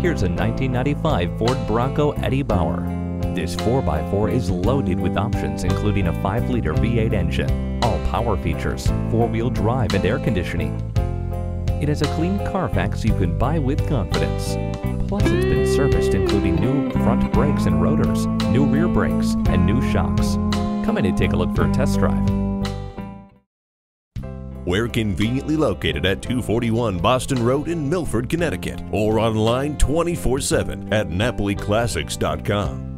Here's a 1995 Ford Bronco Eddie Bauer. This 4x4 is loaded with options including a 5-liter V8 engine, all power features, 4-wheel drive and air conditioning. It has a clean Carfax you can buy with confidence. Plus, it's been serviced including new front brakes and rotors, new rear brakes, and new shocks. Come in and take a look for a test drive. We're conveniently located at 241 Boston Road in Milford, Connecticut, or online 24 7 at NapoliClassics.com.